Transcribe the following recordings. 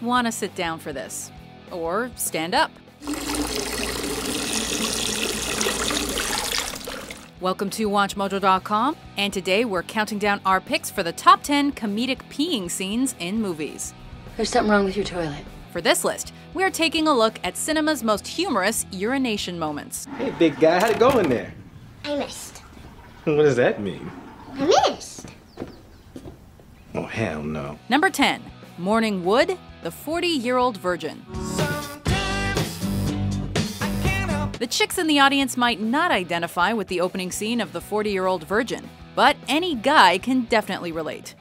might want to sit down for this. Or stand up. Welcome to WatchMojo.com, and today we're counting down our picks for the top 10 comedic peeing scenes in movies. There's something wrong with your toilet. For this list, we're taking a look at cinema's most humorous urination moments. Hey, big guy, how'd it go in there? I missed. What does that mean? I missed. Oh, hell no. Number 10, Morning Wood, the 40 year old virgin. The chicks in the audience might not identify with the opening scene of the 40 year old virgin, but any guy can definitely relate.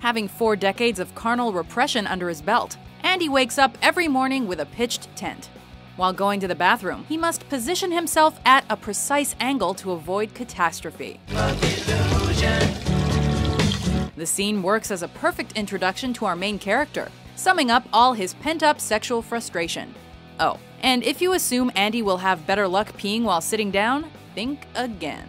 Having four decades of carnal repression under his belt, Andy wakes up every morning with a pitched tent. While going to the bathroom, he must position himself at a precise angle to avoid catastrophe. The scene works as a perfect introduction to our main character, summing up all his pent up sexual frustration. Oh, and if you assume Andy will have better luck peeing while sitting down, think again.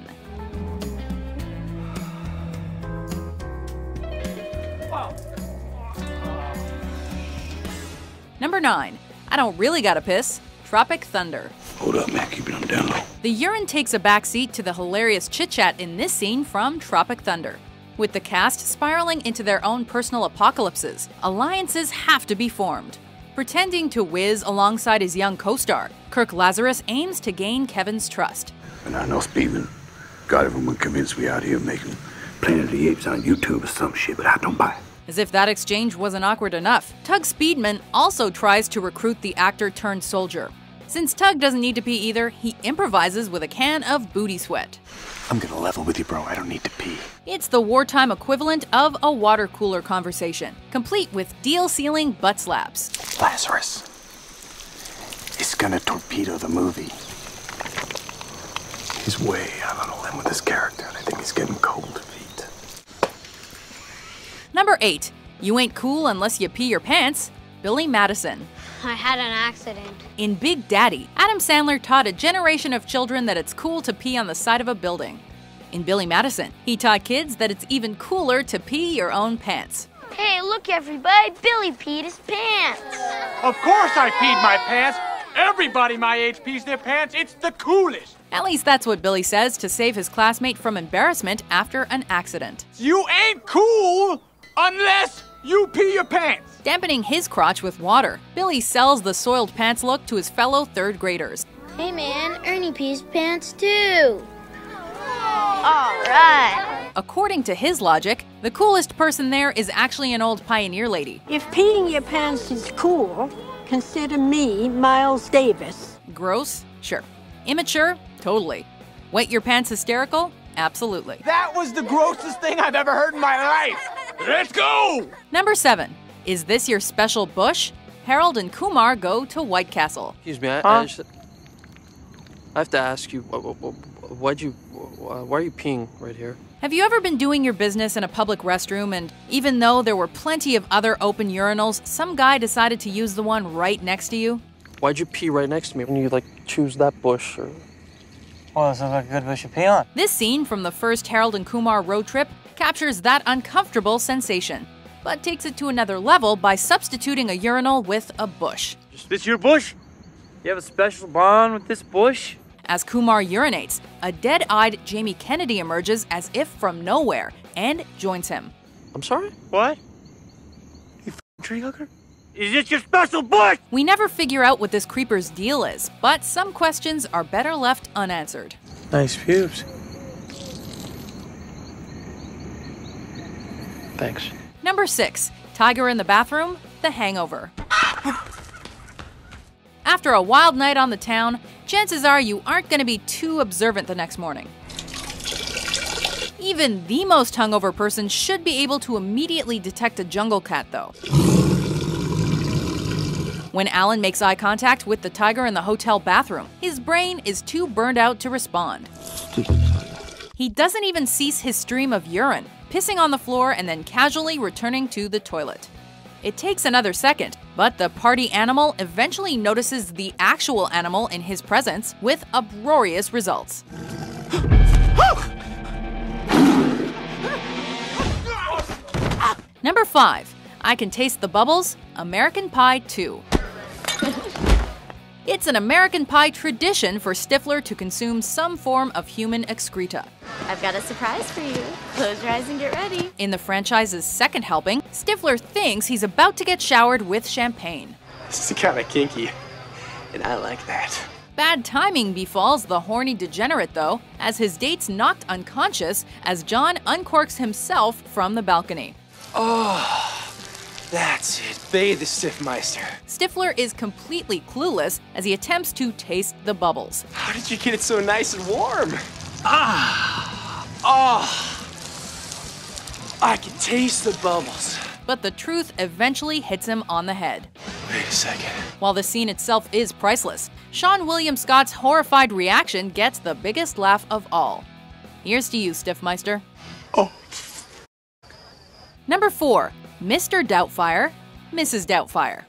Number 9. I don't really gotta piss. Tropic Thunder. Hold up, man. Keep it on down low. The urine takes a backseat to the hilarious chit chat in this scene from Tropic Thunder. With the cast spiraling into their own personal apocalypses, alliances have to be formed. Pretending to whiz alongside his young co star, Kirk Lazarus aims to gain Kevin's trust. And I know Speedman got everyone convinced we out here making Planet of the Apes on YouTube or some shit, but I don't buy it. As if that exchange wasn't awkward enough, Tug Speedman also tries to recruit the actor turned soldier. Since Tug doesn't need to pee either, he improvises with a can of booty sweat. I'm gonna level with you, bro. I don't need to pee. It's the wartime equivalent of a water cooler conversation, complete with deal sealing butt slaps. Lazarus is gonna torpedo the movie. He's way out on a limb with his character, and I think he's getting cold feet. Number 8. You ain't cool unless you pee your pants. Billy Madison. I had an accident. In Big Daddy, Adam Sandler taught a generation of children that it's cool to pee on the side of a building. In Billy Madison, he taught kids that it's even cooler to pee your own pants. Hey, look, everybody. Billy peed his pants. Of course I peed my pants. Everybody my age pees their pants. It's the coolest. At least that's what Billy says to save his classmate from embarrassment after an accident. You ain't cool unless you pee your pants. Dampening his crotch with water, Billy sells the soiled pants look to his fellow third graders. Hey, man, Ernie pees pants too. All right. According to his logic, the coolest person there is actually an old pioneer lady. If peeing your pants is cool, consider me Miles Davis. Gross? Sure. Immature? Totally. Wet your pants hysterical? Absolutely. That was the grossest thing I've ever heard in my life. Let's go! Number 7. Is this your special bush? Harold and Kumar go to White Castle. Excuse me, I, I, just, I have to ask you, wh- wh- wh- why'd you, why are you peeing right here? Have you ever been doing your business in a public restroom and even though there were plenty of other open urinals, some guy decided to use the one right next to you? Why'd you pee right next to me when you like choose that bush or? Well, it sounds like a good bush to pee on. This scene from the first Harold and Kumar road trip captures that uncomfortable sensation, but takes it to another level by substituting a urinal with a bush. This your bush? You have a special bond with this bush? As Kumar urinates, a dead eyed Jamie Kennedy emerges as if from nowhere and joins him. I'm sorry. What? You f***ing tree hugger? Is this your special bush? We never figure out what this creeper's deal is, but some questions are better left unanswered. Nice pubes. Thanks. Number 6. Tiger in the Bathroom The Hangover. After a wild night on the town, chances are you aren't going to be too observant the next morning. Even the most hungover person should be able to immediately detect a jungle cat, though. When Alan makes eye contact with the tiger in the hotel bathroom, his brain is too burned out to respond. He doesn't even cease his stream of urine, pissing on the floor and then casually returning to the toilet. It takes another second, but the party animal eventually notices the actual animal in his presence with uproarious results. Number 5. I Can Taste the Bubbles, American Pie 2. It's an American Pie tradition for Stifler to consume some form of human excreta. I've got a surprise for you. Close your eyes and get ready. In the franchise's second helping, Stifler thinks he's about to get showered with champagne. This is kind of kinky, and I like that. Bad timing befalls the horny degenerate, though, as his date's knocked unconscious as John uncorks himself from the balcony. Oh, that's it. Bathe the Stifmeister. Stifler is completely clueless as he attempts to taste the bubbles. How did you get it so nice and warm? Ah! Oh! I can taste the bubbles. But the truth eventually hits him on the head. Wait a second. While the scene itself is priceless, Seann William Scott's horrified reaction gets the biggest laugh of all. Here's to you, Stifmeister. Oh. Number 4. Mr. Doubtfire, Mrs. Doubtfire.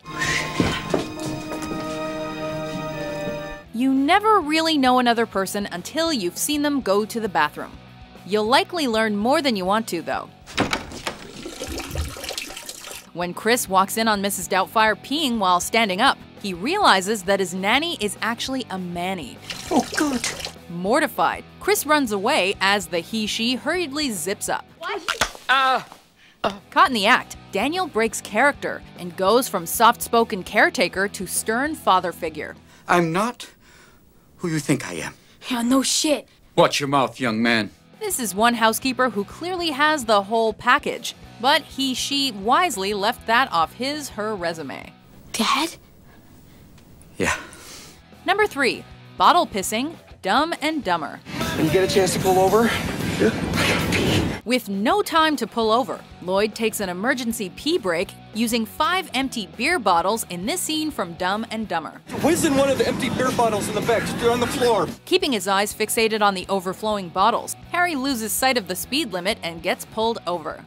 You never really know another person until you've seen them go to the bathroom. You'll likely learn more than you want to, though. When Chris walks in on Mrs. Doubtfire peeing while standing up, he realizes that his nanny is actually a manny. Oh, good. Mortified, Chris runs away as the he she hurriedly zips up. Ah! Caught in the act, Daniel breaks character and goes from soft spoken caretaker to stern father figure. I'm not who you think I am. Yeah, no shit. Watch your mouth, young man. This is one housekeeper who clearly has the whole package, but he she wisely left that off his her resume. Dad? Yeah. Number 3. Bottle pissing, Dumb and Dumber. When you get a chance to pull over, With no time to pull over, Lloyd takes an emergency pee break using five empty beer bottles in this scene from Dumb and Dumber. Whiz in one of the empty beer bottles in the back. They're on the floor. Keeping his eyes fixated on the overflowing bottles, Harry loses sight of the speed limit and gets pulled over.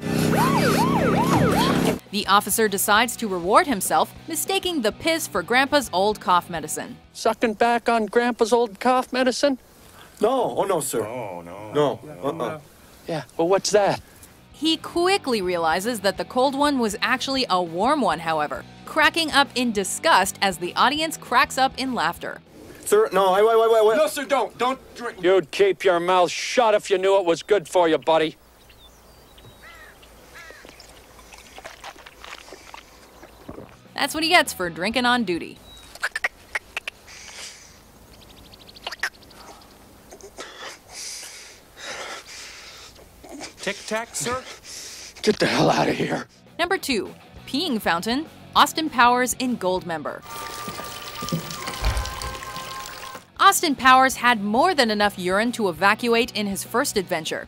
The officer decides to reward himself, mistaking the piss for Grandpa's old cough medicine. Sucking back on Grandpa's old cough medicine? No, oh no, sir. Oh no. No. Uh-uh. Yeah, well, what's that? He quickly realizes that the cold one was actually a warm one, however, cracking up in disgust as the audience cracks up in laughter. Sir, no, wait, wait, wait, wait. No, sir, don't. Don't drink. You'd keep your mouth shut if you knew it was good for you, buddy. That's what he gets for drinking on duty. Tic tac, sir? Get the hell out of here. Number 2. Peeing Fountain, Austin Powers in Goldmember. Austin Powers had more than enough urine to evacuate in his first adventure.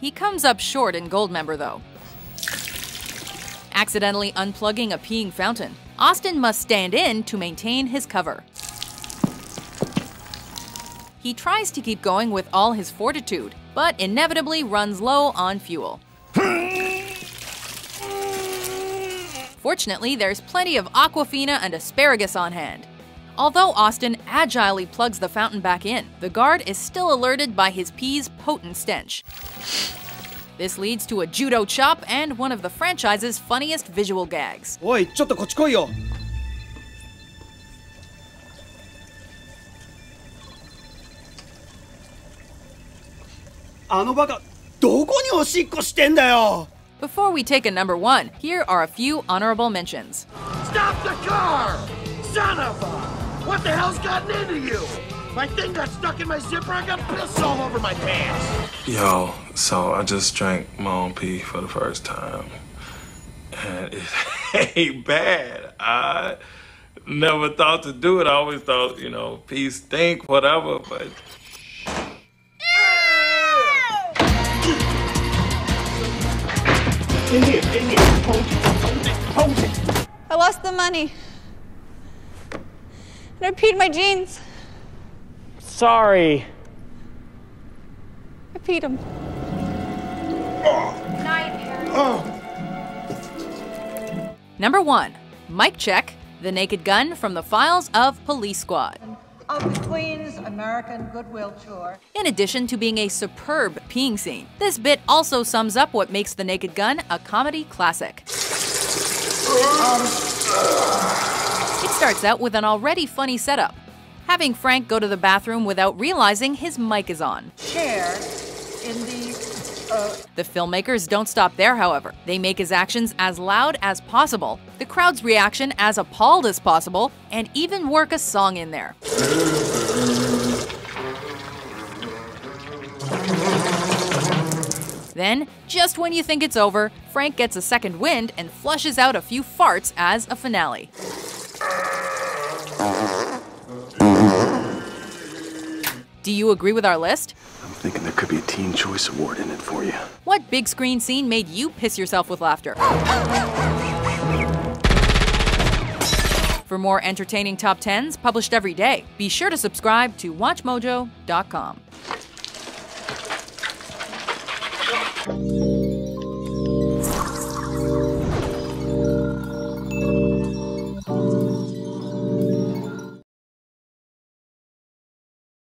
He comes up short in Goldmember, though. Accidentally unplugging a peeing fountain, Austin must stand in to maintain his cover. He tries to keep going with all his fortitude, but inevitably runs low on fuel. Fortunately, there's plenty of Aquafina and asparagus on hand. Although Austin agilely plugs the fountain back in, the guard is still alerted by his pee's potent stench. This leads to a judo chop and one of the franchise's funniest visual gags. Oi, Before we take a number one, here are a few honorable mentions. Stop the car! Son of a! What the hell's gotten into you? My thing got stuck in my zipper, I got piss all over my pants! Yo, so I just drank my own pee for the first time. And it ain't bad. I never thought to do it. I always thought, you know, pee stink, whatever, but In here, in here. Hold it, hold it, hold it. I lost the money. And I peed my jeans. Sorry. I peed them. Night, Harry. Number one, Mike Check, the naked gun from the files of Police Squad. of the Queen's American Goodwill Tour. In addition to being a superb peeing scene, this bit also sums up what makes The Naked Gun a comedy classic. It starts out with an already funny setup. Having Frank go to the bathroom without realizing his mic is on. Chair in the The filmmakers don't stop there, however. They make his actions as loud as possible, the crowd's reaction as appalled as possible, and even work a song in there. Then, just when you think it's over, Frank gets a second wind and flushes out a few farts as a finale. Do you agree with our list? Thinking there could be a Teen Choice Award in it for you. What big screen scene made you piss yourself with laughter? For more entertaining top 10s published every day, be sure to subscribe to WatchMojo.com.